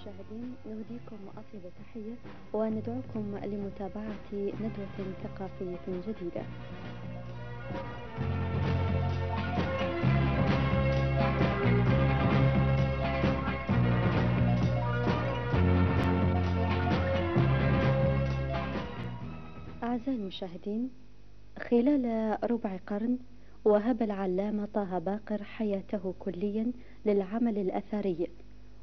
المشاهدين نهديكم أطيب تحية وندعوكم لمتابعة ندوة ثقافية جديدة. أعزائي المشاهدين خلال ربع قرن وهب العلامة طه باقر حياته كليا للعمل الأثري.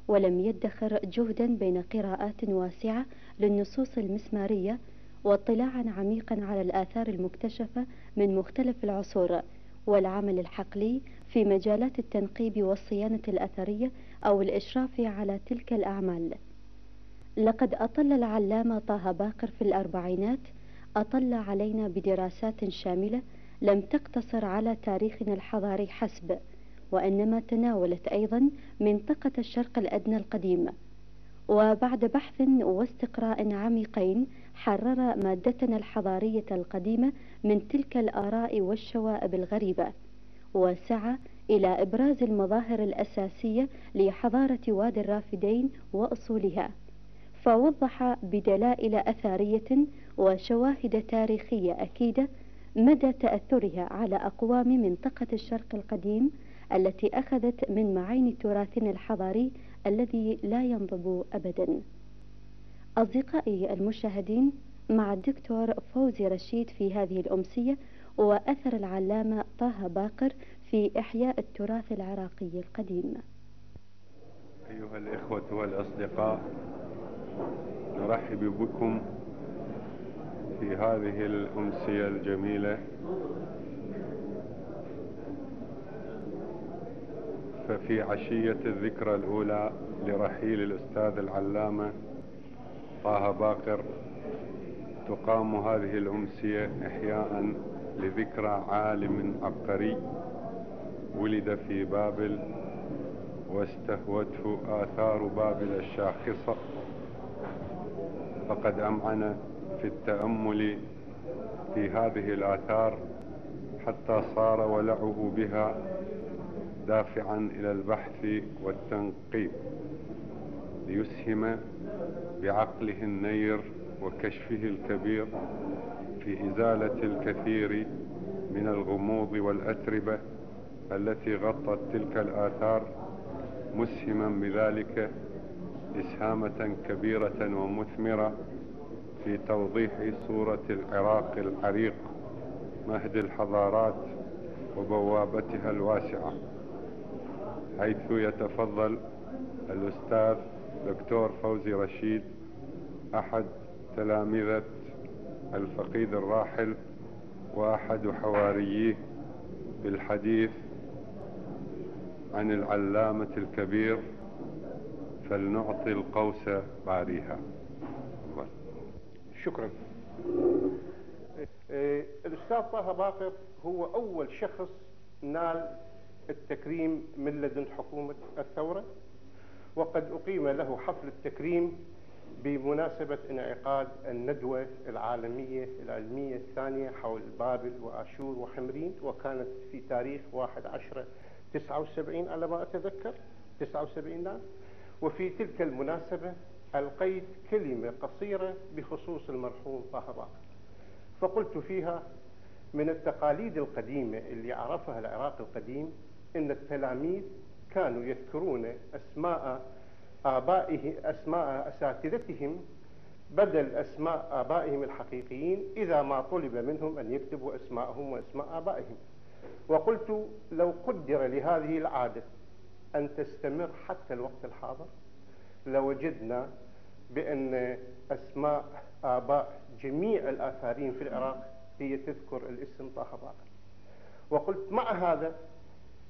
ولم يدخر جهدا بين قراءات واسعة للنصوص المسمارية واطلاعا عميقا على الآثار المكتشفة من مختلف العصور والعمل الحقلي في مجالات التنقيب والصيانة الأثرية أو الإشراف على تلك الأعمال. لقد أطل العلامة طه باقر في الأربعينات. أطل علينا بدراسات شاملة لم تقتصر على تاريخنا الحضاري حسب. وإنما تناولت أيضا منطقة الشرق الأدنى القديمة وبعد بحث واستقراء عميقين حرر مادتنا الحضارية القديمة من تلك الآراء والشوائب الغريبة وسعى إلى إبراز المظاهر الأساسية لحضارة وادي الرافدين وأصولها. فوضح بدلائل أثارية وشواهد تاريخية أكيدة مدى تأثرها على أقوام منطقة الشرق القديم التي أخذت من معين تراثنا الحضاري الذي لا ينضب أبدا. أصدقائي المشاهدين مع الدكتور فوزي رشيد في هذه الأمسية وأثر العلامة طه باقر في إحياء التراث العراقي القديم. أيها الإخوة والأصدقاء نرحب بكم في هذه الأمسية الجميلة. ففي عشية الذكرى الأولى لرحيل الأستاذ العلامة طه باقر. تقام هذه الأمسية إحياء لذكرى عالم عبقري. ولد في بابل واستهوته آثار بابل الشاخصة. فقد أمعن في التأمل في هذه الآثار حتى صار ولعه بها دافعا إلى البحث والتنقيب ليسهم بعقله النير وكشفه الكبير في إزالة الكثير من الغموض والأتربة التي غطت تلك الآثار مسهما بذلك إسهامة كبيرة ومثمرة في توضيح صورة العراق العريق مهد الحضارات وبوابتها الواسعة. حيث يتفضل الأستاذ دكتور فوزي رشيد أحد تلامذة الفقيد الراحل وأحد حوارييه بالحديث عن العلامة الكبير فلنعطي القوس باريها. شكرا. الأستاذ طه باقر هو أول شخص نال التكريم من لدن حكومة الثورة وقد أقيم له حفل التكريم بمناسبة انعقاد الندوة العالمية العلمية الثانية حول بابل وآشور وحمرين وكانت في تاريخ 1 10 79 على ما أتذكر 79 نعم وفي تلك المناسبة ألقيت كلمة قصيرة بخصوص المرحوم طه باقر فقلت فيها من التقاليد القديمة اللي عرفها العراق القديم إن التلاميذ كانوا يذكرون أسماء آبائه أسماء أساتذتهم بدل أسماء آبائهم الحقيقيين إذا ما طلب منهم أن يكتبوا أسماءهم وأسماء آبائهم. وقلت لو قدر لهذه العادة أن تستمر حتى الوقت الحاضر لوجدنا بأن أسماء آباء جميع الاثاريين في العراق هي تذكر الاسم طه باقر وقلت مع هذا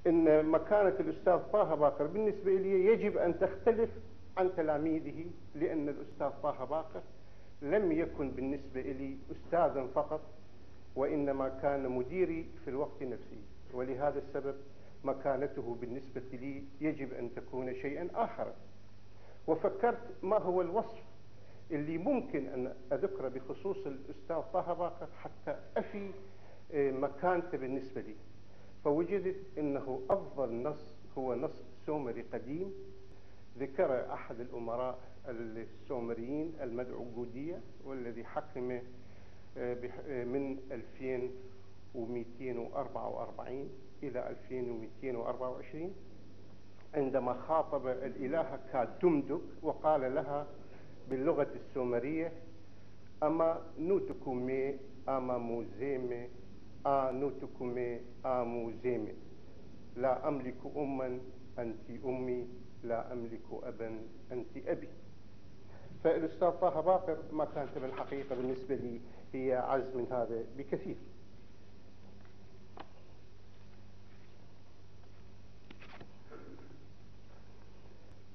إن مكانة الأستاذ طه باقر بالنسبة لي يجب أن تختلف عن تلاميذه لأن الأستاذ طه باقر لم يكن بالنسبة لي أستاذا فقط وإنما كان مديري في الوقت نفسه. ولهذا السبب مكانته بالنسبة لي يجب أن تكون شيئا آخر. وفكرت ما هو الوصف اللي ممكن أن أذكره بخصوص الأستاذ طه باقر حتى أفي مكانته بالنسبة لي. فوجدت إنه أفضل نص هو نص سومري قديم ذكر أحد الأمراء السومريين المدعو جودية والذي حكم آه، آه، من 2244 إلى 2224 عندما خاطب الإلهة كادمدك وقال لها باللغة السومرية أما نوتكمي أما موزيمي آ نوتكمي آ موزيمي لا أملك أما أنت أمي. لا أملك أبا أنت أبي. فالأستاذ طه باقر ما كانت بالحقيقة بالنسبة لي هي أعز من هذا بكثير.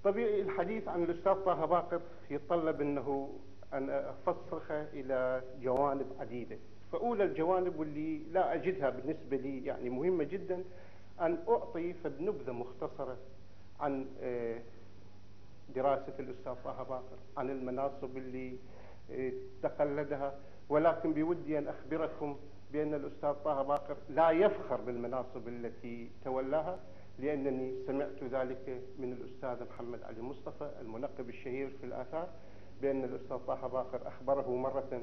طبيعي الحديث عن الأستاذ طه باقر يتطلب أنه أن أفصخ إلى جوانب عديدة. فأولى الجوانب واللي لا أجدها بالنسبة لي يعني مهمة جدا أن أعطي نبذة مختصرة عن آه، دراسة الأستاذ طه باقر عن المناصب اللي آه، تقلدها. ولكن بودي أن أخبركم بأن الأستاذ طه باقر لا يفخر بالمناصب التي تولاها لأنني سمعت ذلك من الأستاذ محمد علي مصطفى المنقب الشهير في الآثار بأن الأستاذ طه باقر أخبره مرة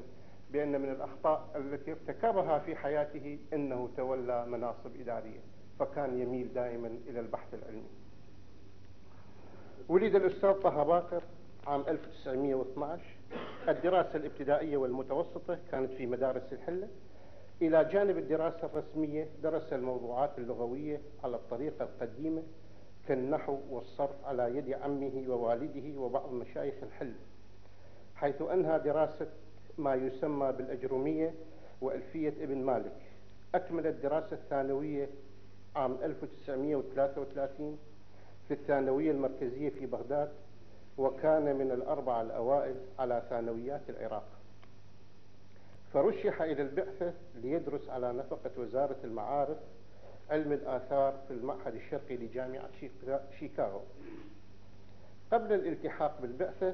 بأن من الأخطاء التي ارتكبها في حياته أنه تولى مناصب إدارية فكان يميل دائما إلى البحث العلمي. ولد الأستاذ طه باقر عام 1912 الدراسة الابتدائية والمتوسطة كانت في مدارس الحلة. إلى جانب الدراسة الرسمية درس الموضوعات اللغوية على الطريقة القديمة كالنحو والصرف على يد عمه ووالده وبعض مشايخ الحل حيث أنهى دراسة ما يسمى بالأجرومية وألفية ابن مالك. أكمل الدراسة الثانوية عام 1933 في الثانوية المركزية في بغداد وكان من الأربعة الأوائل على ثانويات العراق. فرشح إلى البعثة ليدرس على نفقة وزارة المعارف علم الآثار في المعهد الشرقي لجامعة شيكاغو. قبل الالتحاق بالبعثة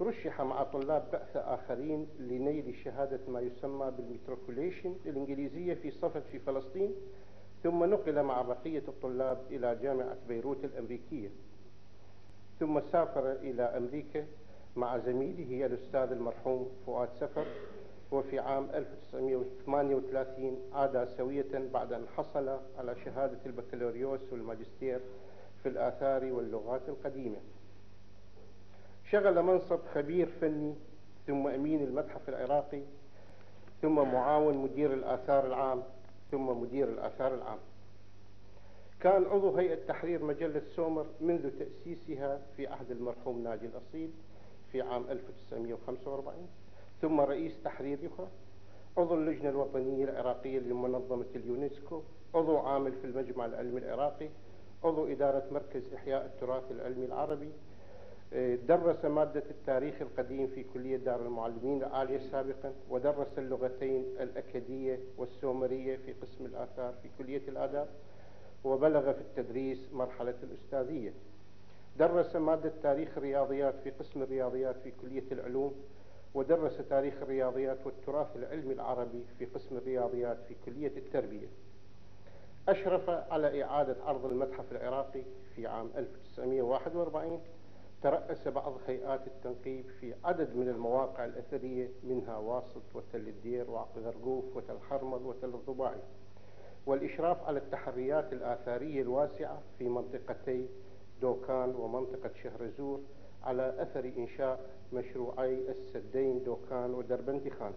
رشح مع طلاب بعثة آخرين لنيل شهادة ما يسمى بالمتروكوليشن الإنجليزية في صفد في فلسطين ثم نقل مع بقية الطلاب إلى جامعة بيروت الأمريكية. ثم سافر إلى أمريكا مع زميله الأستاذ المرحوم فؤاد سفر وفي عام 1938 عاد سوية بعد أن حصل على شهادة البكالوريوس والماجستير في الآثار واللغات القديمة. شغل منصب خبير فني ثم أمين المتحف العراقي ثم معاون مدير الآثار العام ثم مدير الآثار العام. كان عضو هيئة تحرير مجلة سومر منذ تأسيسها في عهد المرحوم ناجي الأصيل في عام 1945 ثم رئيس تحريرها عضو اللجنة الوطنية العراقية لمنظمة اليونسكو. عضو عامل في المجمع العلمي العراقي. عضو إدارة مركز إحياء التراث العلمي العربي. درس مادة التاريخ القديم في كلية دار المعلمين العالية سابقا ودرس اللغتين الأكدية والسومرية في قسم الآثار في كلية الآداب وبلغ في التدريس مرحلة الأستاذية. درس مادة تاريخ الرياضيات في قسم الرياضيات في كلية العلوم ودرس تاريخ الرياضيات والتراث العلمي العربي في قسم الرياضيات في كلية التربية. أشرف على إعادة عرض المتحف العراقي في عام 1941 ترأس بعض هيئات التنقيب في عدد من المواقع الأثرية منها واسط وتل الدير وغرقوف وتل حرمل وتل الضباعي. والإشراف على التحريات الآثارية الواسعة في منطقتي دوكان ومنطقة شهرزور على أثر إنشاء مشروعي السدين دوكان ودربنتي خان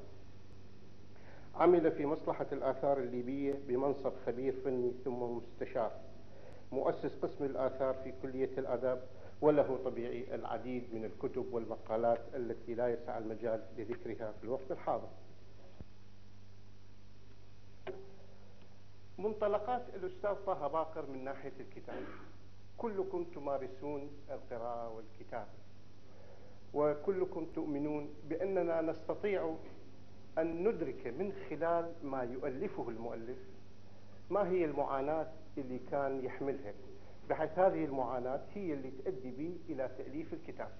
عمل في مصلحة الآثار الليبية بمنصب خبير فني ثم مستشار. مؤسس قسم الآثار في كلية الآداب وله طبيعي العديد من الكتب والمقالات التي لا يسع المجال لذكرها في الوقت الحاضر. منطلقات الأستاذ طه باقر من ناحية الكتاب كلكم تمارسون القراءة والكتابة. وكلكم تؤمنون بأننا نستطيع أن ندرك من خلال ما يؤلفه المؤلف ما هي المعاناة اللي كان يحملها. بحيث هذه المعاناة هي اللي تؤدي بي إلى تأليف الكتاب.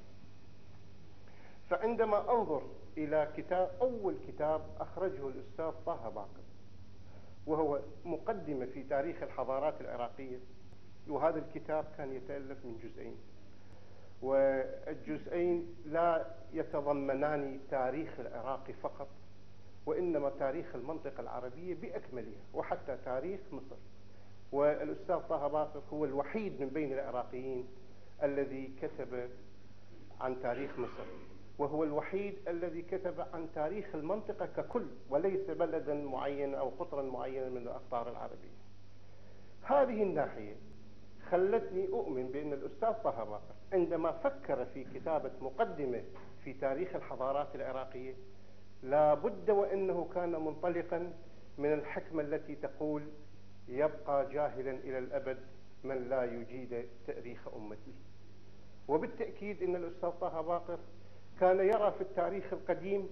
فعندما أنظر إلى كتاب أول كتاب أخرجه الأستاذ طه باقر وهو مقدمة في تاريخ الحضارات العراقية وهذا الكتاب كان يتألف من جزئين. والجزئين لا يتضمنان تاريخ العراق فقط وإنما تاريخ المنطقة العربية بأكملها وحتى تاريخ مصر. والأستاذ طه باقر هو الوحيد من بين العراقيين الذي كتب عن تاريخ مصر وهو الوحيد الذي كتب عن تاريخ المنطقة ككل وليس بلدا معين أو قطرا معينا من الأقطار العربية. هذه الناحية خلتني أؤمن بأن الأستاذ طه باقر عندما فكر في كتابة مقدمة في تاريخ الحضارات العراقية لا بد وأنه كان منطلقا من الحكمة التي تقول يبقى جاهلا إلى الأبد من لا يجيد تأريخ أمته. وبالتأكيد أن الأستاذ طه باقر كان يرى في التاريخ القديم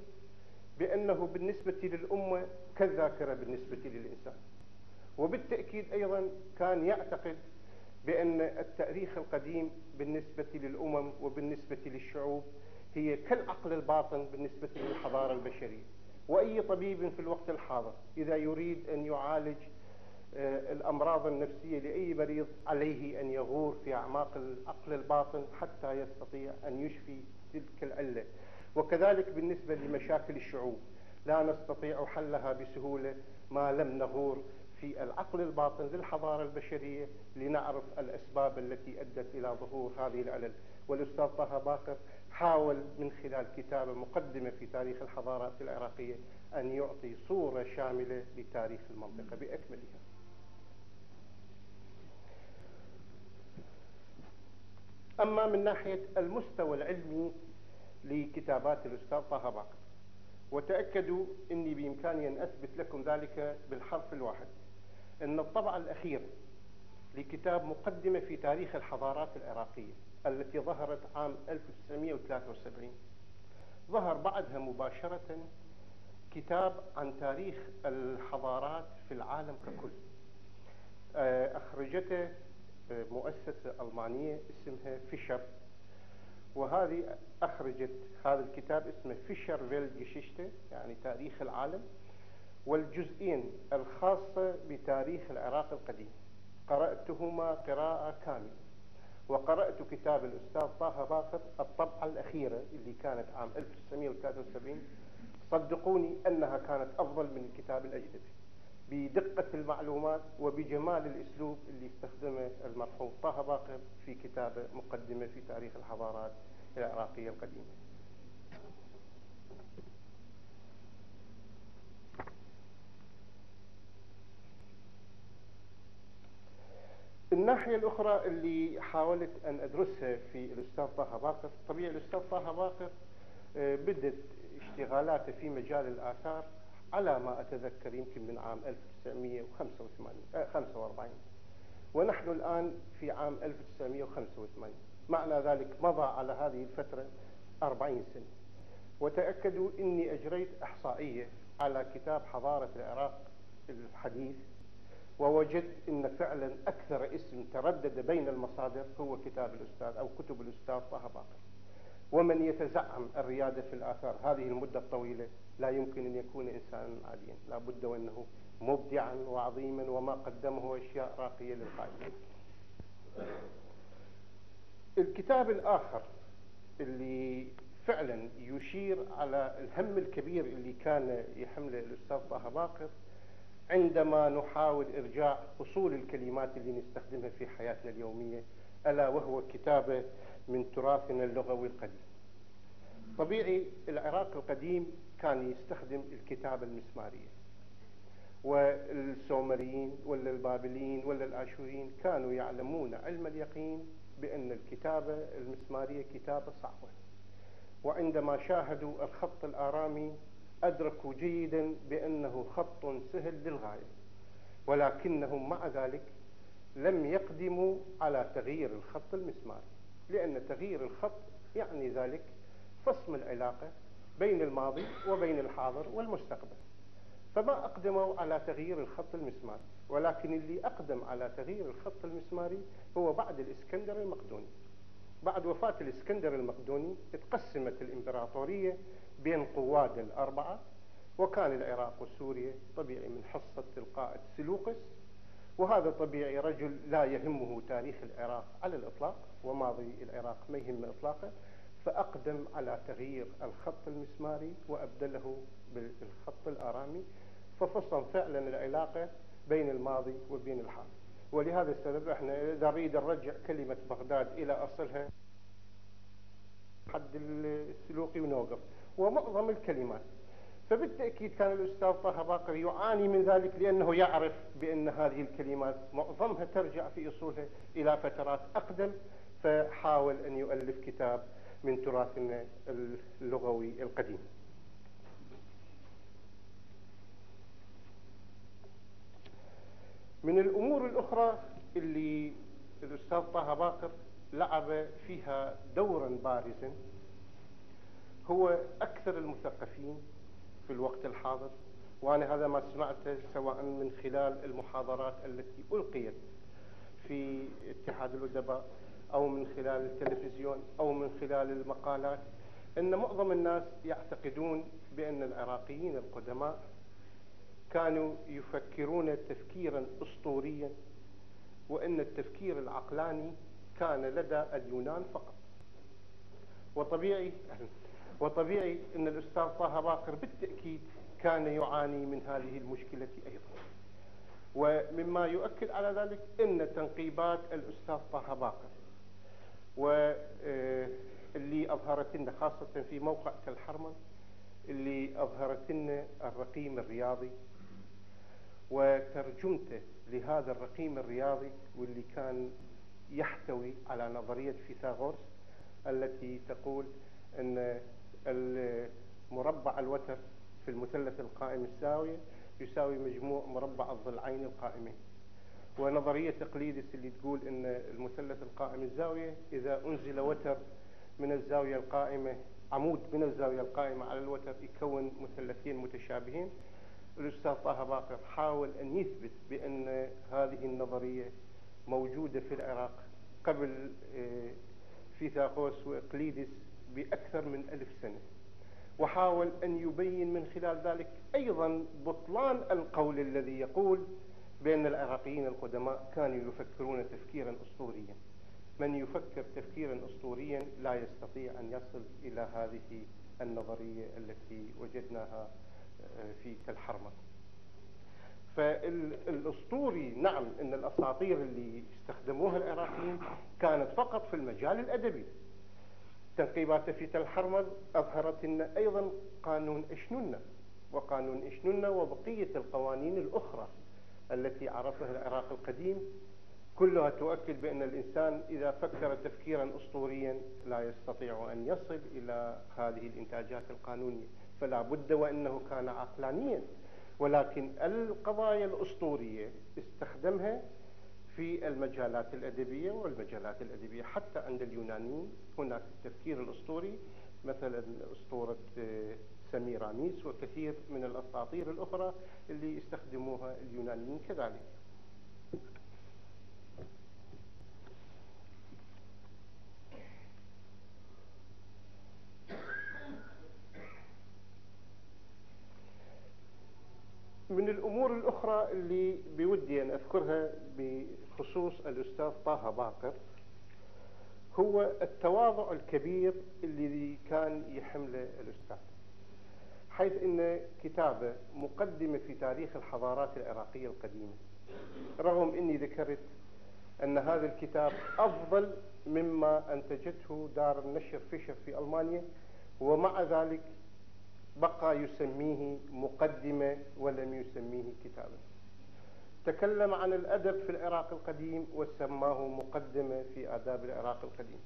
بأنه بالنسبة للأمة كالذاكرة بالنسبة للإنسان. وبالتأكيد أيضا كان يعتقد بأن التأريخ القديم بالنسبة للأمم وبالنسبة للشعوب هي كالعقل الباطن بالنسبة للحضارة البشرية. وأي طبيب في الوقت الحاضر إذا يريد أن يعالج الأمراض النفسية لأي مريض عليه أن يغور في أعماق العقل الباطن حتى يستطيع أن يشفي تلك العلة. وكذلك بالنسبة لمشاكل الشعوب لا نستطيع حلها بسهولة ما لم نغور في العقل الباطن للحضارة البشرية لنعرف الأسباب التي أدت إلى ظهور هذه العلل. والأستاذ طه باقر حاول من خلال كتابة مقدمة في تاريخ الحضارات العراقية أن يعطي صورة شاملة لتاريخ المنطقة بأكملها. أما من ناحية المستوى العلمي لكتابات الأستاذ طه باقر. وتأكدوا أني بإمكاني أن أثبت لكم ذلك بالحرف الواحد. أن الطبعة الأخيرة لكتاب مقدمة في تاريخ الحضارات العراقية التي ظهرت عام 1973 ظهر بعدها مباشرة كتاب عن تاريخ الحضارات في العالم ككل. آه، أخرجته مؤسسة ألمانية اسمها فيشر. وهذه أخرجت هذا الكتاب اسمه فيشر فيل جيشيشته يعني تاريخ العالم والجزئين الخاصة بتاريخ العراق القديم. قرأتهما قراءة كاملة. وقرأت كتاب الأستاذ طه باقر الطبعة الأخيرة اللي كانت عام 1973 صدقوني أنها كانت أفضل من الكتاب الأجنبي. بدقة المعلومات وبجمال الأسلوب اللي استخدمه المرحوم طه باقر في كتابه مقدمة في تاريخ الحضارات العراقية القديمة. الناحية الأخرى اللي حاولت أن أدرسها في الأستاذ طه باقر طبيعي الأستاذ طه باقر آه، بدت اشتغالاته في مجال الآثار على ما أتذكر يمكن من عام 1945 آه، ونحن الآن في عام 1985 معنى ذلك مضى على هذه الفترة 40 سنة. وتأكدوا أني أجريت إحصائية على كتاب حضارة العراق الحديث ووجدت إن فعلا أكثر اسم تردد بين المصادر هو كتاب الأستاذ أو كتب الأستاذ طه باقر. ومن يتزعم الريادة في الآثار هذه المدة الطويلة لا يمكن أن يكون إنسانا عاديا. لا بد وأنه مبدعا وعظيما وما قدمه أشياء راقية للقائمين. الكتاب الآخر اللي فعلا يشير على الهم الكبير اللي كان يحمله الأستاذ طه باقر عندما نحاول إرجاع أصول الكلمات اللي نستخدمها في حياتنا اليومية ألا وهو كتابة من تراثنا اللغوي القديم. طبيعي العراق القديم كان يستخدم الكتابة المسمارية. والسومريين ولا البابليين ولا الآشوريين كانوا يعلمون علم اليقين بأن الكتابة المسمارية كتابة صعبة وعندما شاهدوا الخط الآرامي أدركوا جيدا بأنه خط سهل للغاية ولكنهم مع ذلك لم يقدموا على تغيير الخط المسماري. لأن تغيير الخط يعني ذلك فصم العلاقة بين الماضي وبين الحاضر والمستقبل. فما أقدموا على تغيير الخط المسماري ولكن اللي أقدم على تغيير الخط المسماري هو بعد الإسكندر المقدوني. بعد وفاة الإسكندر المقدوني اتقسمت الإمبراطورية بين قواد الأربعة وكان العراق وسوريا طبيعي من حصة القائد سلوقس وهذا طبيعي رجل لا يهمه تاريخ العراق على الإطلاق وماضي العراق ما يهمه إطلاقا فأقدم على تغيير الخط المسماري وأبدله بالخط الآرامي ففصل فعلا العلاقة بين الماضي وبين الحاضر ولهذا السبب إحنا إذا نريد نرجع كلمة بغداد إلى أصلها حد السلوقي ونوقف. ومعظم الكلمات فبالتأكيد كان الأستاذ طه باقر يعاني من ذلك لأنه يعرف بأن هذه الكلمات معظمها ترجع في أصولها إلى فترات أقدم فحاول أن يؤلف كتاب من تراثنا اللغوي القديم. من الأمور الأخرى اللي الأستاذ طه باقر لعب فيها دورا بارزا هو أكثر المثقفين في الوقت الحاضر وأنا هذا ما سمعته سواء من خلال المحاضرات التي ألقيت في اتحاد الأدباء أو من خلال التلفزيون أو من خلال المقالات أن معظم الناس يعتقدون بأن العراقيين القدماء كانوا يفكرون تفكيرا أسطوريا وأن التفكير العقلاني كان لدى اليونان فقط. وطبيعي وطبيعي أن الأستاذ طه باقر بالتأكيد كان يعاني من هذه المشكلة أيضا. ومما يؤكد على ذلك أن تنقيبات الأستاذ طه باقر واللي أظهرت لنا خاصة في موقع كالحرمة اللي أظهرت لنا الرقيم الرياضي وترجمته لهذا الرقيم الرياضي واللي كان يحتوي على نظرية فيثاغورس التي تقول أن المربع الوتر في المثلث القائم الساوية يساوي مجموع مربع الضلعين القائمين. ونظرية تقليدس اللي تقول أن المثلث القائم الزاوية إذا أنزل وتر من الزاوية القائمة عمود من الزاوية القائمة على الوتر يكون مثلثين متشابهين. الأستاذ طه باقر حاول أن يثبت بأن هذه النظرية موجودة في العراق قبل آه، فيثاغورس وإقليدس بأكثر من ألف سنة. وحاول أن يبين من خلال ذلك أيضا بطلان القول الذي يقول بأن العراقيين القدماء كانوا يفكرون تفكيرا أسطوريا. من يفكر تفكيرا أسطوريا لا يستطيع أن يصل إلى هذه النظرية التي وجدناها في كالحرمة فالأسطوري نعم إن الأساطير اللي استخدموها العراقيين كانت فقط في المجال الأدبي. تنقيبات في تل أظهرت إن أيضا قانون اشنونه وقانون اشنونه وبقية القوانين الأخرى التي عرفها العراق القديم كلها تؤكد بأن الإنسان إذا فكر تفكيرا اسطوريا لا يستطيع أن يصل إلى هذه الإنتاجات القانونية. فلا بد وأنه كان عقلانيا ولكن القضايا الأسطورية استخدمها في المجالات الأدبية والمجالات الأدبية. حتى عند اليونانيين هناك التفكير الأسطوري مثلا أسطورة آه، سميراميس وكثير من الأساطير الأخرى اللي استخدموها اليونانيين كذلك. من الأمور الأخرى اللي بودي أن أذكرها بخصوص الأستاذ طه باقر هو التواضع الكبير اللي كان يحمله الأستاذ حيث أن كتابه مقدمة في تاريخ الحضارات العراقية القديمة. رغم أني ذكرت أن هذا الكتاب أفضل مما أنتجته دار النشر فيشر في ألمانيا ومع ذلك بقى يسميه مقدمة ولم يسميه كتابا تكلم عن الأدب في العراق القديم وسماه مقدمة في آداب العراق القديم.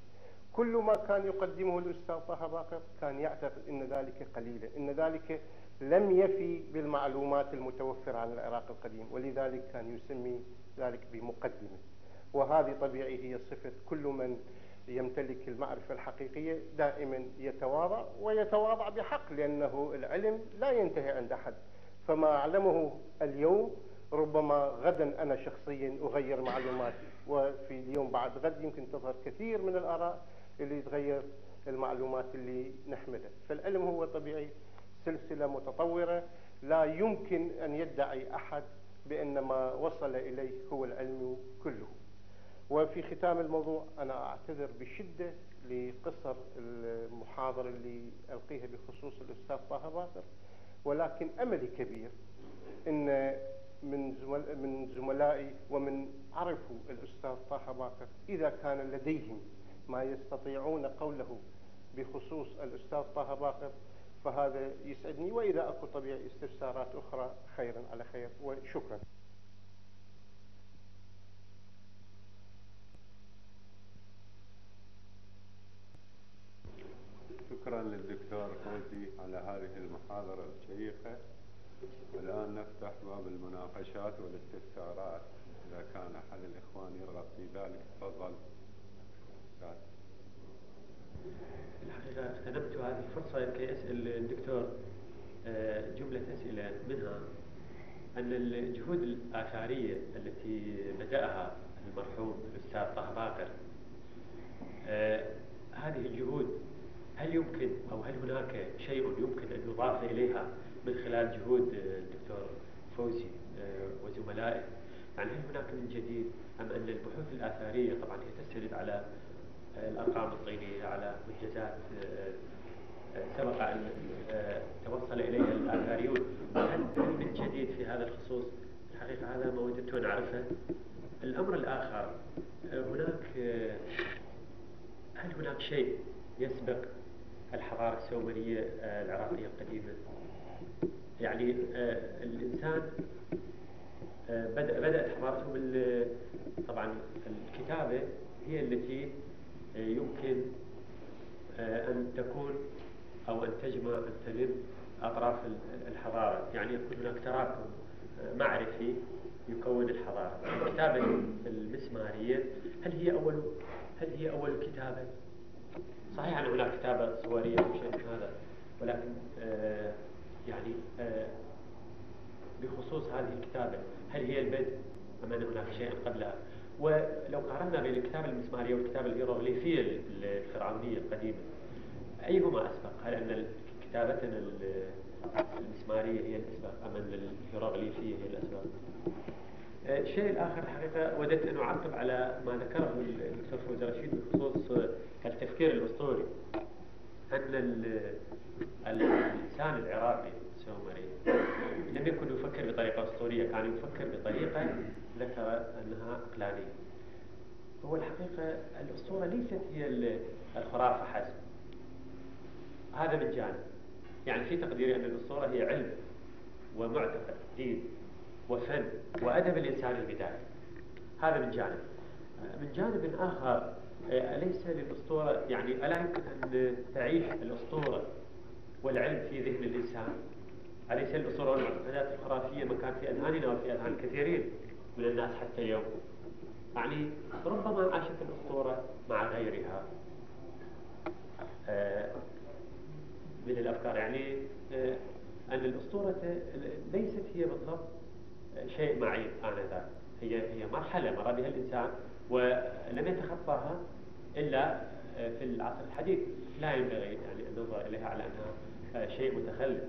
كل ما كان يقدمه الأستاذ طه باقر كان يعتقد أن ذلك قليلا أن ذلك لم يفي بالمعلومات المتوفرة عن العراق القديم ولذلك كان يسمي ذلك بمقدمة. وهذه طبيعي هي صفة كل من يمتلك المعرفة الحقيقية دائما يتواضع ويتواضع بحق لأنه العلم لا ينتهي عند أحد فما أعلمه اليوم ربما غدا أنا شخصيا أغير معلوماتي. وفي اليوم بعد غد يمكن تظهر كثير من الآراء اللي تغير المعلومات اللي نحملها فالعلم هو طبيعي سلسلة متطورة. لا يمكن أن يدعي أحد بأن ما وصل إليه هو العلم كله. وفي ختام الموضوع أنا أعتذر بشدة لقصر المحاضرة اللي ألقيها بخصوص الأستاذ طه باقر ولكن أملي كبير أن من زمل من زملائي ومن عرفوا الأستاذ طه باقر إذا كان لديهم ما يستطيعون قوله بخصوص الأستاذ طه باقر فهذا يسعدني. وإذا أكو طبيعي استفسارات أخرى خيرا على خير وشكرا. شكرا للدكتور فوزي على هذه المحاضرة الشيقة. والآن نفتح باب المناقشات والاستفسارات. إذا كان أحد الإخوان يرغب في ذلك تفضل. الحقيقة اغتنمت هذه الفرصة كي أسأل الدكتور آه، جملة أسئلة منها أن الجهود الآثارية التي بدأها المرحوم الأستاذ طه باقر آه، هذه الجهود هل يمكن أو هل هناك شيء يمكن أن يضاف إليها من خلال جهود الدكتور فوزي آه، وزملائه يعني هل هناك من جديد؟ أم أن البحوث الآثارية طبعا هي تستند على الأرقام الطينية على منجزات آه، آه، سبق أن توصل إليها الآثاريون. هل من جديد في هذا الخصوص؟ الحقيقة هذا ما وددت أن أعرفه الأمر الآخر هناك هل هناك شيء يسبق الحضارة السومرية آه، العراقية القديمة؟ يعني آه، الإنسان آه، بدأ بدأت حضارته بال طبعا الكتابة هي التي يمكن أن تكون أو أن تجمع أن تلم أطراف الحضارة. يعني يكون هناك تراكم معرفي يكون الحضارة. الكتابة المسمارية هل هي أول هل هي أول كتابة؟ صحيح أن هناك كتابة صورية شيء من هذا ولكن آه يعني آه بخصوص هذه الكتابة هل هي البدء أم أن هناك شيء قبلها ولو قارنا بين الكتابة المسمارية والكتابة الهيروغليفية الفرعونية القديمة أيهما أسبق؟ هل أن كتابتنا المسمارية هي الأسبق أم أن الهيروغليفية هي الأسبق؟ آه، الشيء الآخر الحقيقة وددت أن أعقب على ما ذكره الدكتور فوزي رشيد بخصوص التفكير الأسطوري أن الإنسان العراقي السومري لم يكن يفكر بطريقة أسطورية كان يفكر بطريقة ذكر أنها عقلانية. هو الحقيقة الأسطورة ليست هي الخرافة حسب. هذا من جانب. يعني في تقديري أن الأسطورة هي علم ومعتقد دين وفن وأدب الإنسان البدائي. هذا من جانب. من جانب آخر أليس للأسطورة يعني ألا يمكن أن تعيش الأسطورة والعلم في ذهن الإنسان. أليس الأسطورة والمعتقدات الخرافية مكان في أذهاننا وفي أذهان كثيرين من الناس حتى اليوم؟ يعني ربما عاشت الأسطورة مع غيرها. آه، من الأفكار يعني آه، أن الأسطورة ليست هي بالضبط شيء معين آنذاك. هي هي مرحلة مر بها الإنسان ولم يتخطاها إلا في العصر الحديث. لا ينبغي يعني أن ننظر إليها على أنها شيء متخلف.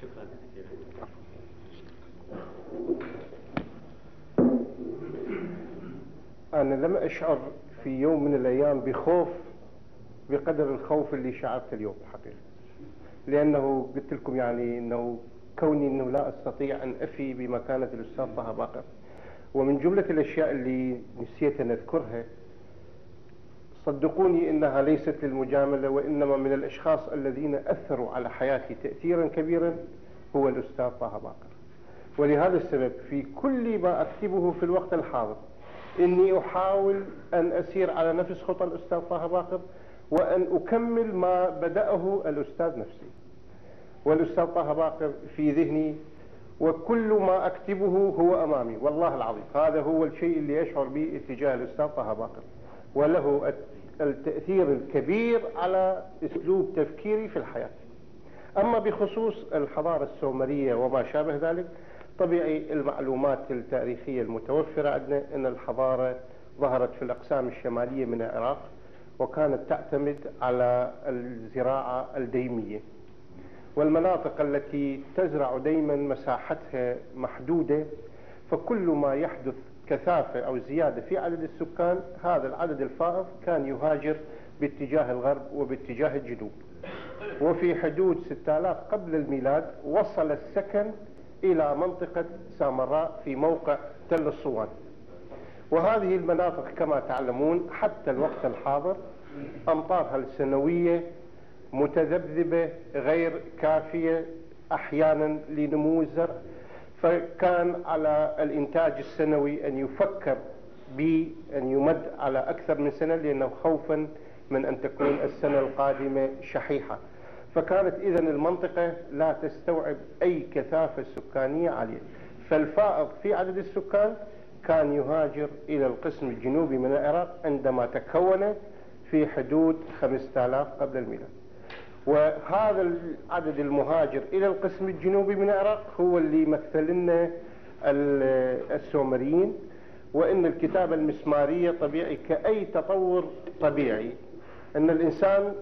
شكرا. كثيرا أنا لم أشعر في يوم من الأيام بخوف بقدر الخوف اللي شعرت اليوم حقيقة. لأنه قلت لكم يعني أنه كوني أنه لا أستطيع أن أفي بمكانة الأستاذ طه باقر. ومن جملة الأشياء اللي نسيت أن أذكرها صدقوني إنها ليست للمجاملة وإنما من الأشخاص الذين أثروا على حياتي تأثيرا كبيرا هو الأستاذ طه باقر. ولهذا السبب في كل ما أكتبه في الوقت الحاضر إني أحاول أن أسير على نفس خطى الأستاذ طه باقر وأن أكمل ما بدأه الأستاذ نفسه والأستاذ طه باقر في ذهني وكل ما أكتبه هو أمامي والله العظيم هذا هو الشيء اللي أشعر به اتجاه الأستاذ طه باقر وله التأثير الكبير على أسلوب تفكيري في الحياة. أما بخصوص الحضارة السومرية وما شابه ذلك طبيعي المعلومات التاريخية المتوفرة عندنا أن الحضارة ظهرت في الأقسام الشمالية من العراق وكانت تعتمد على الزراعة الديمية. والمناطق التي تزرع دائما مساحتها محدودة فكل ما يحدث كثافة أو زيادة في عدد السكان هذا العدد الفائض كان يهاجر باتجاه الغرب وباتجاه الجنوب. وفي حدود 6000 قبل الميلاد وصل السكن إلى منطقة سامراء في موقع تل الصوان. وهذه المناطق كما تعلمون حتى الوقت الحاضر أمطارها السنوية متذبذبة غير كافية أحيانا لنمو الزرع فكان على الإنتاج السنوي أن يفكر بأن يمد على أكثر من سنة لأنه خوفا من أن تكون السنة القادمة شحيحة. فكانت إذا المنطقة لا تستوعب أي كثافة سكانية عالية فالفائض في عدد السكان كان يهاجر إلى القسم الجنوبي من العراق عندما تكون في حدود 5000 قبل الميلاد. وهذا العدد المهاجر إلى القسم الجنوبي من العراق هو اللي يمثل لنا السومريين وإن الكتابة المسمارية طبيعي كأي تطور طبيعي. أن الإنسان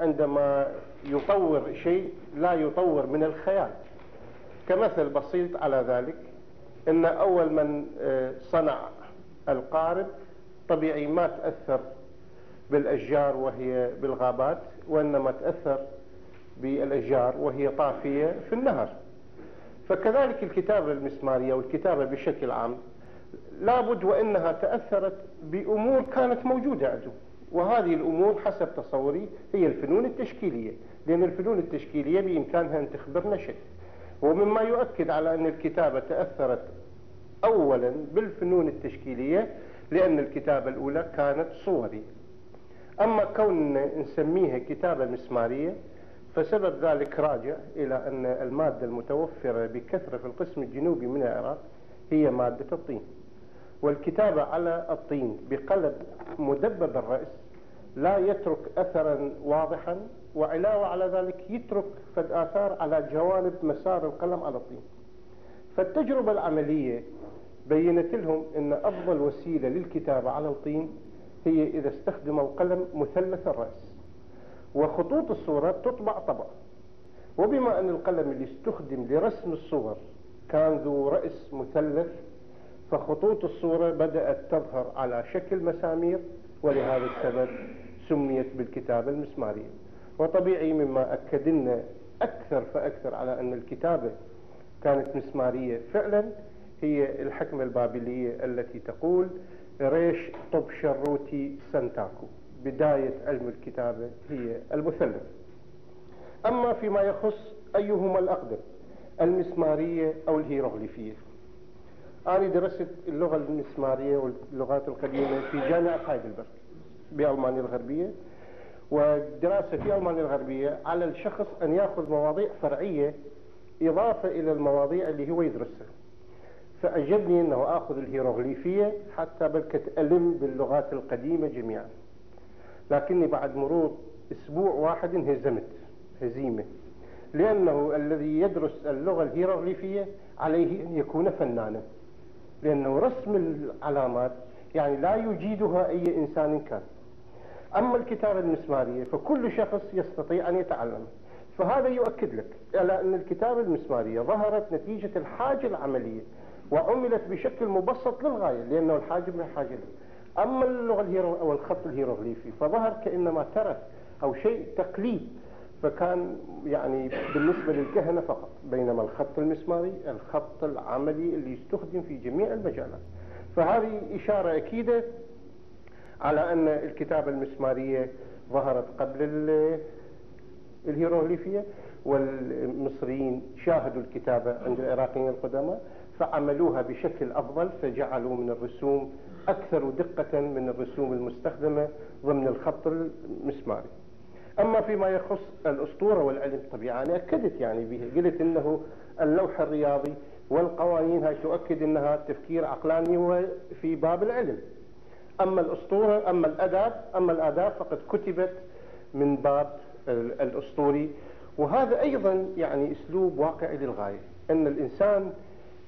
عندما يطور شيء لا يطور من الخيال. كمثل بسيط على ذلك إن أول من آه، صنع القارب طبيعي ما تأثر بالأشجار وهي بالغابات. وإنما تأثر بالأشجار وهي طافية في النهر. فكذلك الكتابة المسمارية والكتابة بشكل عام لابد وإنها تأثرت بأمور كانت موجودة عندهم وهذه الأمور حسب تصوري هي الفنون التشكيلية لأن الفنون التشكيلية بإمكانها أن تخبرنا شيء ومما يؤكد على أن الكتابة تأثرت أولا بالفنون التشكيلية لأن الكتابة الأولى كانت صورية أما كون نسميها كتابة مسمارية فسبب ذلك راجع إلى أن المادة المتوفرة بكثرة في القسم الجنوبي من العراق هي مادة الطين. والكتابة على الطين بقلب مدبب الرأس لا يترك أثرا واضحا وعلاوة على ذلك يترك فد آثار على جوانب مسار القلم على الطين. فالتجربة العملية بينت لهم أن أفضل وسيلة للكتابة على الطين هي إذا استخدموا قلم مثلث الرأس. وخطوط الصورة تطبع طبع وبما أن القلم اللي استخدم لرسم الصور كان ذو رأس مثلث فخطوط الصورة بدأت تظهر على شكل مسامير ولهذا السبب سميت بالكتابة المسمارية. وطبيعي مما أكد لنا أكثر فأكثر على أن الكتابة كانت مسمارية فعلا هي الحكمة البابلية التي تقول ريش طب شروتي سنتاكو. بداية علم الكتابة هي المثلث. أما فيما يخص أيهما الأقدم المسمارية أو الهيروغليفية. أنا درست اللغة المسمارية واللغات القديمة في جامعة هايدلبرغ بألمانيا الغربية والدراسة في ألمانيا الغربية على الشخص أن يأخذ مواضيع فرعية إضافة إلى المواضيع اللي هو يدرسها. فأعجبني أنه أخذ الهيروغليفية حتى بل ألم باللغات القديمة جميعا. لكني بعد مرور أسبوع واحد انهزمت هزيمة. لأنه الذي يدرس اللغة الهيروغليفية عليه أن يكون فنانا. لأنه رسم العلامات يعني لا يجيدها أي إنسان كان. أما الكتابة المسمارية فكل شخص يستطيع أن يتعلم. فهذا يؤكد لك على أن الكتابة المسمارية ظهرت نتيجة الحاجة العملية وعملت بشكل مبسط للغاية لأنه الحاجة من الحاجة أما اللغة الهيرو أو الخط الهيروغليفي فظهر كأنما ترك أو شيء تقليد فكان يعني بالنسبة للكهنة فقط بينما الخط المسماري الخط العملي اللي يستخدم في جميع المجالات. فهذه إشارة أكيدة على أن الكتابة المسمارية ظهرت قبل الهيروغليفية والمصريين شاهدوا الكتابة عند العراقيين القدماء. فعملوها بشكل أفضل فجعلوا من الرسوم أكثر دقة من الرسوم المستخدمة ضمن الخط المسماري. أما فيما يخص الأسطورة والعلم طبيعة أنا أكدت يعني به قلت أنه اللوح الرياضي والقوانين هاي تؤكد أنها تفكير عقلاني وفي باب العلم. أما الأسطورة أما الأداب أما الآداب فقد كتبت من باب الأسطوري. وهذا أيضا يعني أسلوب واقعي للغاية أن الإنسان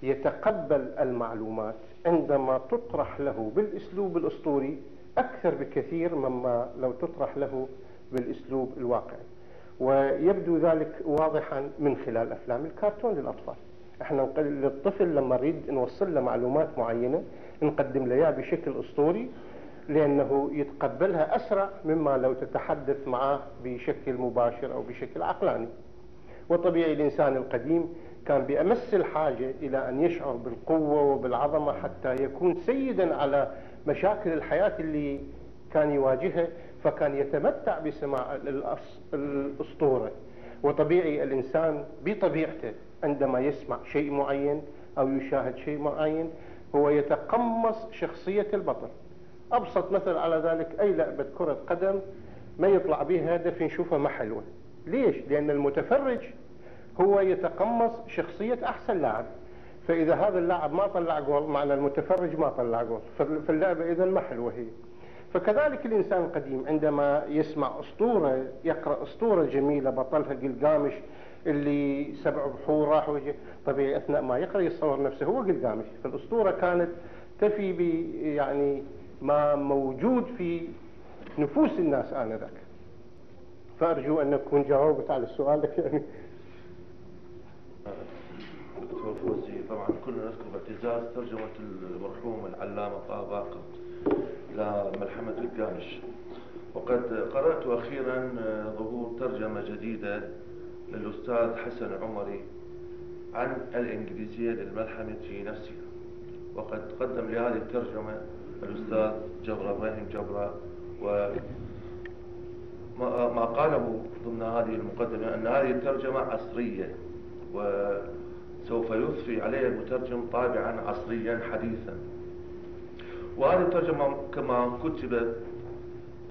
يتقبل المعلومات عندما تطرح له بالأسلوب الأسطوري أكثر بكثير مما لو تطرح له بالأسلوب الواقعي ويبدو ذلك واضحا من خلال أفلام الكرتون للأطفال إحنا للطفل لما نريد نوصل له معلومات معينة نقدم له بشكل أسطوري لأنه يتقبلها أسرع مما لو تتحدث معه بشكل مباشر أو بشكل عقلاني. وطبيعي الإنسان القديم كان بامس الحاجة إلى أن يشعر بالقوة وبالعظمة حتى يكون سيدا على مشاكل الحياة اللي كان يواجهها فكان يتمتع بسماع الأس- الأسطورة. وطبيعي الإنسان بطبيعته عندما يسمع شيء معين أو يشاهد شيء معين هو يتقمص شخصية البطل. أبسط مثل على ذلك أي لعبة كرة قدم ما يطلع بها هدف نشوفه ما حلوة. ليش؟ لأن المتفرج هو يتقمص شخصية أحسن لاعب. فإذا هذا اللاعب ما طلع جول معنى المتفرج ما طلع جول. فاللعبة اذا ما حلوة هي. فكذلك الإنسان القديم عندما يسمع أسطورة يقرأ أسطورة جميلة بطلها قلقامش اللي سبع بحور راح وجه طبيعي أثناء ما يقرأ يتصور نفسه هو قلقامش فالأسطورة كانت تفي ب يعني ما موجود في نفوس الناس آنذاك. فأرجو أن اكون جاوبت على سؤالك يعني دكتور فوزي طبعا كلنا نذكر باعتزاز ترجمة المرحوم العلامة طه باقر إلى ملحمة القامش وقد قرأت أخيرا ظهور ترجمة جديدة للأستاذ حسن عمري عن الإنجليزية للملحمة في نفسها. وقد قدم لهذه الترجمة الأستاذ جبرة إبراهيم جبرة و ما قاله ضمن هذه المقدمة أن هذه الترجمة عصرية. وسوف يضفي عليها المترجم طابعا عصريا حديثا. وهذه الترجمة كما كتبت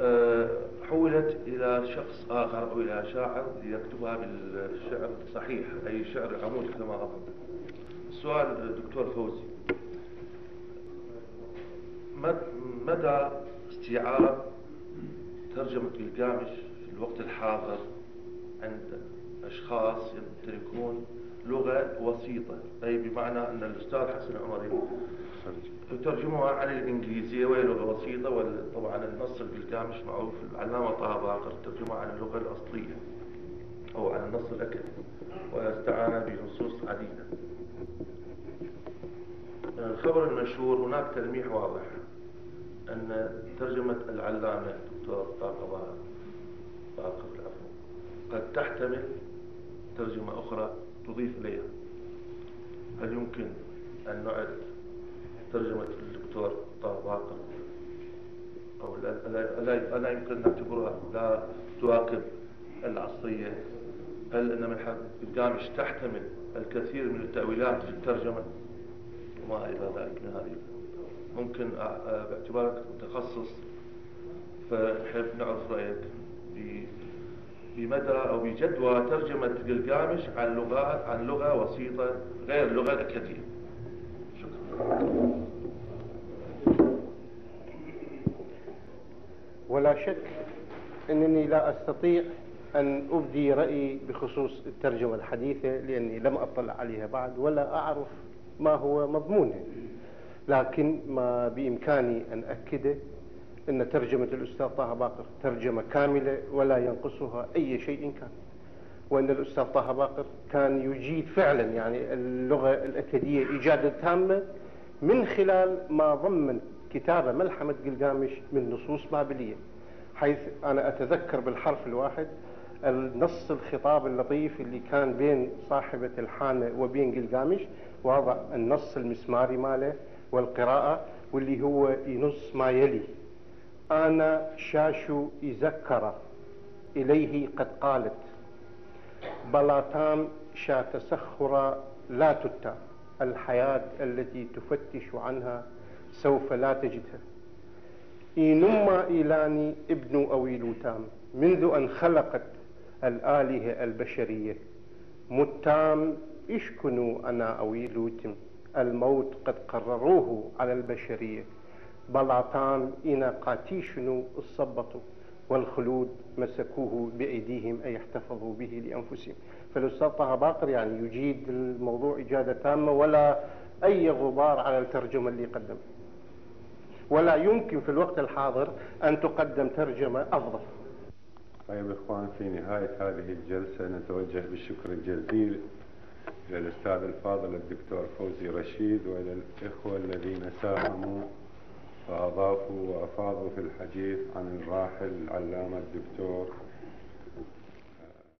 آه، حولت إلى شخص آخر أو إلى شاعر ليكتبها بالشعر الصحيح أي شعر عمود كما أظن. السؤال دكتور فوزي. مد- مدى استيعاب ترجمة القامش في الوقت الحاضر عند أشخاص يمتلكون لغة وسيطة. أي بمعنى أن الأستاذ حسن عمري يترجمها عن الإنجليزية وهي لغة وسيطة وطبعا النص بالقامش معروف. العلامة طه باقر ترجمها عن اللغة الأصلية أو عن النص الأكدي واستعان بنصوص عديدة. الخبر المنشور هناك تلميح واضح أن ترجمة العلامة دكتور طاقة باقر العفو قد تحتمل ترجمة أخرى تضيف إليها. هل يمكن أن نعد ترجمة الدكتور طه باقر أو لا, لا, يمكن أن نعتبرها لا تواكب العصرية. هل أن من القامش تحتمل الكثير من التأويلات في الترجمة؟ وما إلى ذلك من هذه ممكن أ- أ- باعتبارك متخصص فنحب نعرف رأيك ب- بمدى أو بجدوى ترجمة قلقامش عن لغة عن لغة وسيطة غير اللغة الأكاديمية شكرا. ولا شك أنني لا أستطيع أن أبدي رأيي بخصوص الترجمة الحديثة لأني لم أطلع عليها بعد ولا أعرف ما هو مضمونها. لكن ما بإمكاني أن أكده أن ترجمة الأستاذ طه باقر ترجمة كاملة ولا ينقصها أي شيء كان. وأن الأستاذ طه باقر كان يجيد فعلا يعني اللغة الأكدية إجادة تامة من خلال ما ضمن كتابة ملحمة قلقامش من نصوص بابلية حيث أنا أتذكر بالحرف الواحد النص الخطاب اللطيف اللي كان بين صاحبة الحانة وبين قلقامش وضع النص المسماري ماله والقراءة واللي هو ينص ما يلي. أنا شاشو يذكر إليه قد قالت بلاطام شا تسخر لا تتى الحياة التي تفتش عنها سوف لا تجدها. إنما إيلاني ابن أويلوتام منذ أن خلقت الآلهة البشرية. متام اشكنوا أنا أويلوتم الموت قد قرروه على البشرية. بلاطام إنا قاتيشنو الصبطوا والخلود مسكوه بأيديهم أي احتفظوا به لأنفسهم. فالأستاذ طه باقر يعني يجيد الموضوع إجادة تامة ولا أي غبار على الترجمة اللي قدم. ولا يمكن في الوقت الحاضر أن تقدم ترجمة أفضل. طيب إخوان في نهاية هذه الجلسة نتوجه بالشكر الجزيل إلى الأستاذ الفاضل الدكتور فوزي رشيد وإلى الإخوة الذين ساهموا فأضافوا وأفاضوا في الحديث عن الراحل العلامة الدكتور